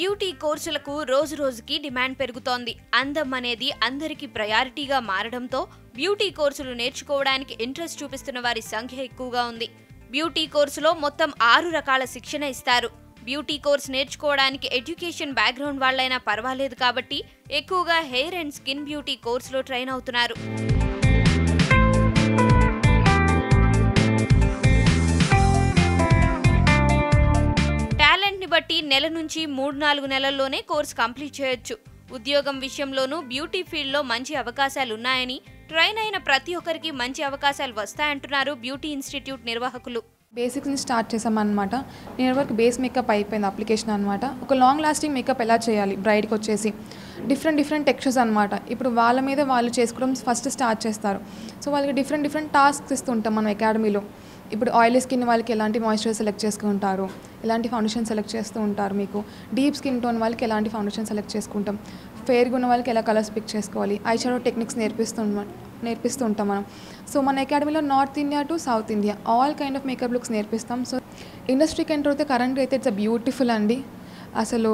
Beauty కోర్సులకు రోజు రోజుకి డిమాండ్ పెరుగుతోంది. అందం అనేది అందరికీ ప్రయారిటీగా మారడంతో బ్యూటీ కోర్సులు నేర్చుకోవడానికి ఇంట్రెస్ట్ చూపిస్తున్న వారి సంఖ్య ఎక్కువగా ఉంది. బ్యూటీ కోర్సులో మొత్తం ఆరు రకాల శిక్షణ ఇస్తారు. బ్యూటీ కోర్స్ నేర్చుకోవడానికి ఎడ్యుకేషన్ బ్యాక్గ్రౌండ్ వాళ్ళైనా పర్వాలేదు కాబట్టి ఎక్కువగా హెయిర్ అండ్ స్కిన్ బ్యూటీ కోర్సులో ట్రైన్ అవుతున్నారు. బట్టి నెల నుంచి మూడు నాలుగు నెలల్లోనే కోర్స్ కంప్లీట్ చేయొచ్చు. ఉద్యోగం విషయంలోనూ బ్యూటీ ఫీల్డ్లో మంచి అవకాశాలు ఉన్నాయని ట్రైన్ అయిన ప్రతి ఒక్కరికి మంచి అవకాశాలు వస్తాయంటున్నారు బ్యూటీ ఇన్స్టిట్యూట్ నిర్వాహకులు. బేసిక్స్ నుంచి స్టార్ట్ చేసామన్నమాట నేను వరకు బేస్ మేకప్ అయిపోయింది అప్లికేషన్ అనమాట ఒక లాంగ్ లాస్టింగ్ మేకప్ ఎలా చేయాలి? బ్రైడ్కి వచ్చేసి. డిఫరెంట్ డిఫరెంట్ టెక్స్చర్స్ అనమాట ఇప్పుడు వాళ్ళ మీద వాళ్ళు చేసుకోవడం ఫస్ట్ స్టార్ట్ చేస్తారు. సో వాళ్ళకి డిఫరెంట్ డిఫరెంట్ టాస్క్స్ ఇస్తుంటాం మనం అకాడమీలో. ఇప్పుడు ఆయిలీ స్కిన్ వాళ్ళకి ఎలాంటి మాయిశ్చరైజర్ సెలెక్ట్ చేసుకుంటారు ఎలాంటి ఫౌండేషన్ సెలెక్ట్ చేస్తూ ఉంటారు మీకు? డీప్ స్కిన్ టోన్ వాళ్ళకి ఎలాంటి ఫౌండేషన్ సెలెక్ట్ చేసుకుంటాం? ఫెయిర్గా ఉన్న వాళ్ళకి ఎలా కలర్స్ పిక్ చేసుకోవాలి? ఐ షాడో టెక్నిక్స్ నేర్పిస్తూ నేర్పిస్తూ ఉంటాం మనం. సో మన అకాడమీలో north India to south India all kind of makeup looks నేర్పిస్తాం. So ఇండస్ట్రీకి ఎంటర్ అయితే కరెంట్ అయితే ఇట్స్ అ బ్యూటిఫుల్ అండి. అసలు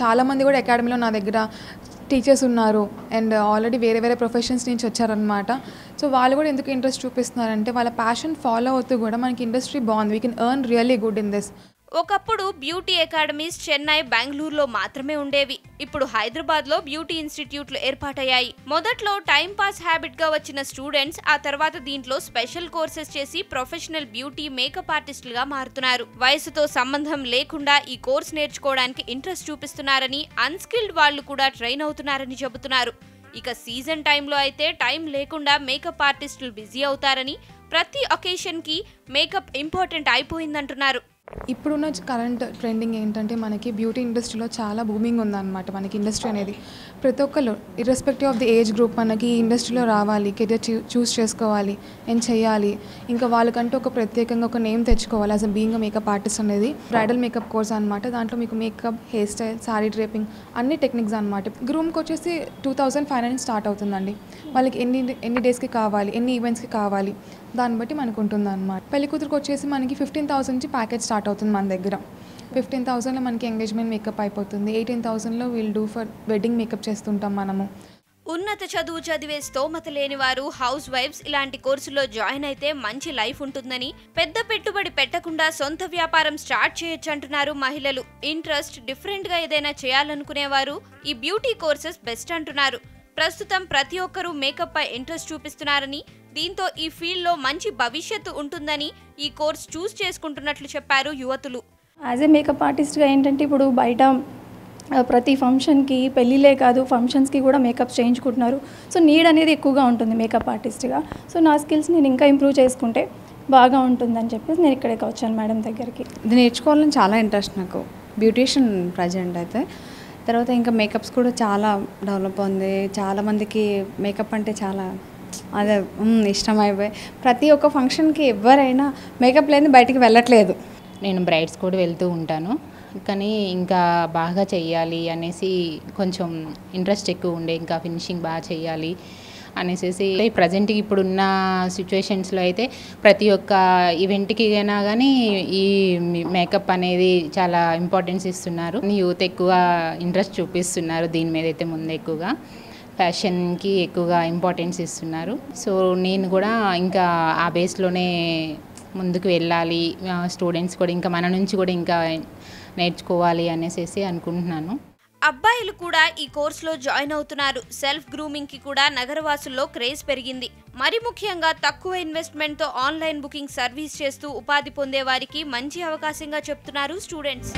చాలామంది కూడా అకాడమీలో నా దగ్గర టీచర్స్ ఉన్నారు అండ్ ఆల్రెడీ వేరే వేరే ప్రొఫెషన్స్ నుంచి వచ్చారనమాట సో వాళ్ళు కూడా ఎందుకు ఇంట్రెస్ట్ చూపిస్తున్నారంటే వాళ్ళ ప్యాషన్ ఫాలో అవుతూ కూడా మనకి ఇండస్ట్రీ బాగుంది. We can earn really good in this ఒకప్పుడు బ్యూటీ అకాడమీస్ చెన్నై బెంగళూరులో మాత్రమే ఉండేవి. ఇప్పుడు హైదరాబాద్లో బ్యూటీ ఇన్స్టిట్యూట్లు ఏర్పాటయ్యాయి. మొదట్లో టైం పాస్ హ్యాబిట్గా వచ్చిన స్టూడెంట్స్ ఆ తర్వాత దీంట్లో స్పెషల్ కోర్సెస్ చేసి ప్రొఫెషనల్ బ్యూటీ మేకప్ ఆర్టిస్టులుగా మారుతున్నారు. వయసుతో సంబంధం లేకుండా ఈ కోర్స్ నేర్చుకోవడానికి ఇంట్రెస్ట్ చూపిస్తున్నారని అన్స్కిల్డ్ వాళ్ళు కూడా ట్రైన్ అవుతున్నారని చెబుతున్నారు. ఇక సీజన్ టైంలో అయితే టైం లేకుండా మేకప్ ఆర్టిస్టులు బిజీ అవుతారని ప్రతి ఒకేషన్కి మేకప్ ఇంపార్టెంట్ అయిపోయిందంటున్నారు. ఇప్పుడున్న కరెంట్ ట్రెండింగ్ ఏంటంటే మనకి బ్యూటీ ఇండస్ట్రీలో చాలా బూమింగ్ ఉందన్నమాట. మనకి ఇండస్ట్రీ అనేది ప్రతి ఒక్కరు irrespective of the age group మనకి ఈ ఇండస్ట్రీలో రావాలి కెరియర్ చూస్ చేసుకోవాలి ఏం చేయాలి. ఇంకా వాళ్ళకంటూ ఒక ప్రత్యేకంగా ఒక నేమ్ తెచ్చుకోవాలి. As a being makeup artist అనేది బ్రైడల్ మేకప్ కోర్స్ అనమాట దాంట్లో మీకు makeup hair style sari draping అన్ని టెక్నిక్స్ అనమాట గ్రూమ్కి వచ్చేసి two thousand five hundred start అవుతుందండి. వాళ్ళకి ఎన్ని ఎన్ని డేస్కి కావాలి ఎన్ని ఈవెంట్స్కి కావాలి. దాన్ని బట్టి మనకు ఉంటుంది అనమాట పెళ్ళి కూతురుకు వచ్చేసి మనకి ఫిఫ్టీన్ థౌసండ్ నుంచి ప్యాకేజ్ స్టార్ట్ అవుతుంది మన దగ్గర. ఫిఫ్టీన్ థౌసండ్లో మనకి ఎంగేజ్మెంట్ మేకప్ అయిపోతుంది. Eighteen థౌసండ్లో we'll do for wedding makeup చేస్తుంటాం మనము. ఉన్నత చదువు చదివే స్తోమత లేని వారు హౌస్ వైఫ్స్ ఇలాంటి కోర్సులో జాయిన్ అయితే మంచి లైఫ్ ఉంటుందని పెద్ద పెట్టుబడి పెట్టకుండా సొంత వ్యాపారం స్టార్ట్ చేయొచ్చు అంటున్నారు మహిళలు. ఇంట్రెస్ట్ డిఫరెంట్గా ఏదైనా చేయాలనుకునేవారు ఈ బ్యూటీ కోర్సెస్ బెస్ట్ అంటున్నారు. ప్రస్తుతం ప్రతి ఒక్కరూ మేకప్ పై ఇంట్రెస్ట్ చూపిస్తున్నారని దీంతో ఈ ఫీల్డ్లో మంచి భవిష్యత్తు ఉంటుందని ఈ కోర్స్ చూస్ చేసుకుంటున్నట్లు చెప్పారు యువతులు. యాజ్ ఏ మేకప్ ఆర్టిస్ట్గా ఏంటంటే ఇప్పుడు బయట ప్రతి ఫంక్షన్కి పెళ్ళిళ్ళే కాదు ఫంక్షన్స్కి కూడా మేకప్ చేయించుకుంటున్నారు. సో నీడ్ అనేది ఎక్కువగా ఉంటుంది మేకప్ ఆర్టిస్ట్గా సో నా స్కిల్స్ నేను ఇంకా ఇంప్రూవ్ చేసుకుంటే బాగా ఉంటుందని చెప్పేసి నేను ఇక్కడికి వచ్చాను మేడం దగ్గరికి. ఇది నేర్చుకోవాలని చాలా ఇంట్రెస్ట్ నాకు. బ్యూటీషియన్ ప్రజెంట్ అయితే. తర్వాత ఇంకా మేకప్స్ కూడా చాలా డెవలప్ ఉంది. చాలా మందికి మేకప్ అంటే చాలా అదే మ్, ఇష్టం ప్రతి ఒక్క ఫంక్షన్కి ఎవరైనా మేకప్ లేని బయటికి వెళ్ళట్లేదు. నేను బ్రైడ్స్ కూడా వెళ్తూ ఉంటాను. కానీ ఇంకా బాగా చెయ్యాలి అనేసి కొంచెం ఇంట్రెస్ట్ ఎక్కువ ఉండే ఇంకా ఫినిషింగ్ బాగా చెయ్యాలి అనేసి ప్రజెంట్కి ఇప్పుడున్న సిచ్యువేషన్స్లో అయితే ప్రతి ఒక్క ఈవెంట్కి అయినా కానీ ఈ మేకప్ అనేది చాలా ఇంపార్టెన్స్ ఇస్తున్నారు. యూత్ ఎక్కువ ఇంట్రెస్ట్ చూపిస్తున్నారు దీని మీద అయితే ముందు ఎక్కువగా. ఫ్యాషన్కి ఎక్కువగా ఇంపార్టెన్స్ ఇస్తున్నారు. సో నేను కూడా ఇంకా ఆ బేస్లోనే ముందుకు వెళ్ళాలి. స్టూడెంట్స్ కూడా ఇంకా మన నుంచి కూడా ఇంకా నేర్చుకోవాలి అనేసి అనుకుంటున్నాను. అబ్బాయిలు కూడా ఈ కోర్సులో జాయిన్ అవుతున్నారు. సెల్ఫ్ గ్రూమింగ్కి కూడా నగరవాసుల్లో క్రేజ్ పెరిగింది. మరి ముఖ్యంగా తక్కువ ఇన్వెస్ట్మెంట్తో ఆన్లైన్ బుకింగ్ సర్వీస్ చేస్తూ ఉపాధి పొందే వారికి మంచి అవకాశంగా చెప్తున్నారు స్టూడెంట్స్.